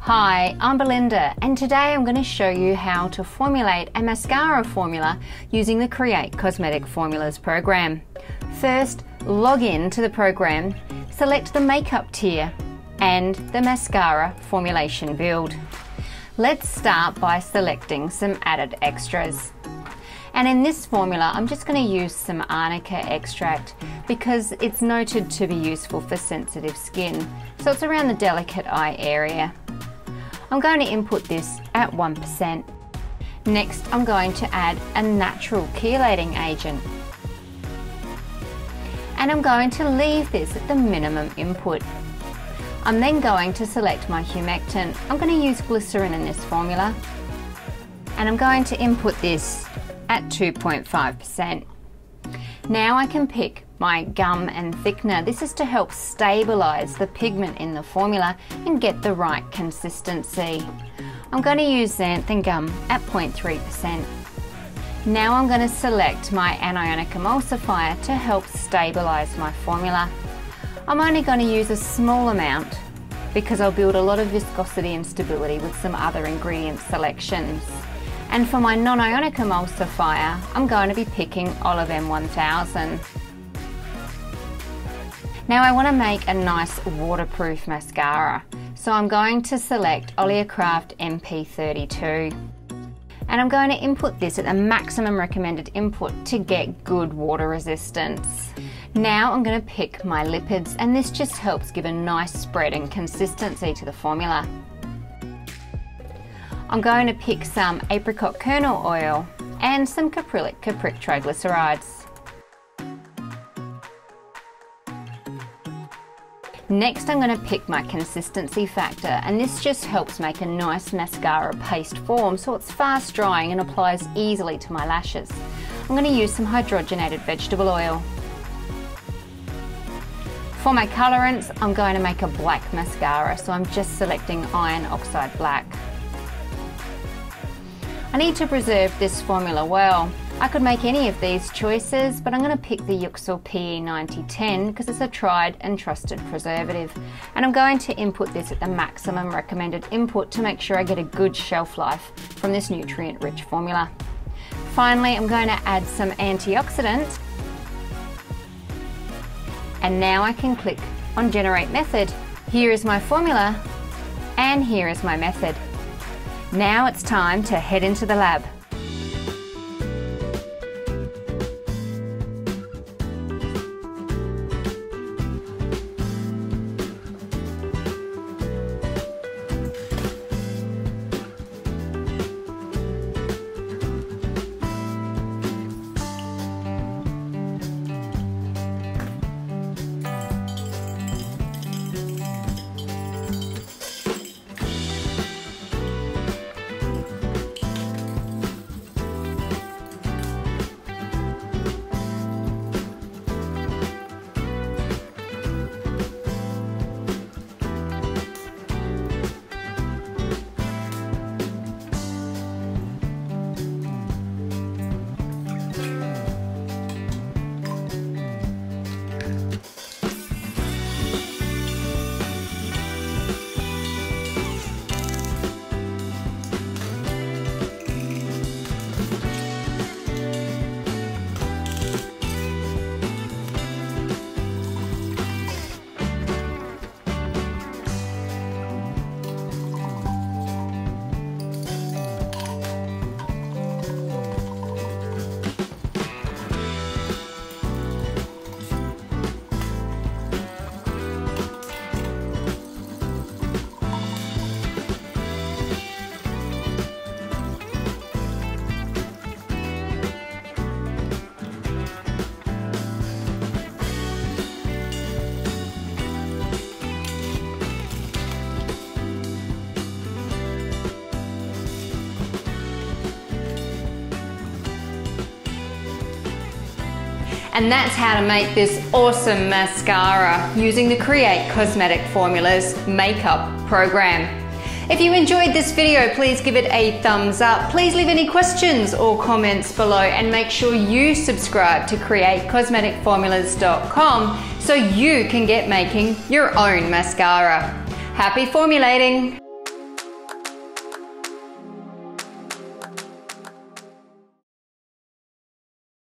Hi, I'm Belinda and today I'm going to show you how to formulate a mascara formula using the Create Cosmetic Formulas program. First, log in to the program, select the makeup tier and the mascara formulation build. Let's start by selecting some added extras. And in this formula, I'm just going to use some arnica extract because it's noted to be useful for sensitive skin. So it's around the delicate eye area. I'm going to input this at 1%. Next, I'm going to add a natural chelating agent. And I'm going to leave this at the minimum input. I'm then going to select my humectant. I'm going to use glycerin in this formula. And I'm going to input this at 2.5%. Now I can pick my gum and thickener. This is to help stabilise the pigment in the formula and get the right consistency. I'm going to use xanthan gum at 0.3%. Now I'm going to select my anionic emulsifier to help stabilise my formula. I'm only going to use a small amount because I'll build a lot of viscosity and stability with some other ingredient selections. And for my non-ionic emulsifier, I'm going to be picking Olivem 1000. Now I want to make a nice waterproof mascara. So I'm going to select Oleocraft MP32. And I'm going to input this at the maximum recommended input to get good water resistance. Now I'm going to pick my lipids and this just helps give a nice spread and consistency to the formula. I'm going to pick some apricot kernel oil and some caprylic capric triglycerides. Next I'm going to pick my consistency factor and this just helps make a nice mascara paste form so it's fast drying and applies easily to my lashes. I'm going to use some hydrogenated vegetable oil. For my colorants I'm going to make a black mascara so I'm just selecting iron oxide black. I need to preserve this formula well. I could make any of these choices, but I'm going to pick the Euxyl PE9010 because it's a tried and trusted preservative. And I'm going to input this at the maximum recommended input to make sure I get a good shelf life from this nutrient-rich formula. Finally, I'm going to add some antioxidants. And now I can click on Generate Method. Here is my formula, and here is my method. Now it's time to head into the lab. And that's how to make this awesome mascara using the Create Cosmetic Formulas makeup program. If you enjoyed this video, please give it a thumbs up. Please leave any questions or comments below and make sure you subscribe to createcosmeticformulas.com so you can get making your own mascara. Happy formulating!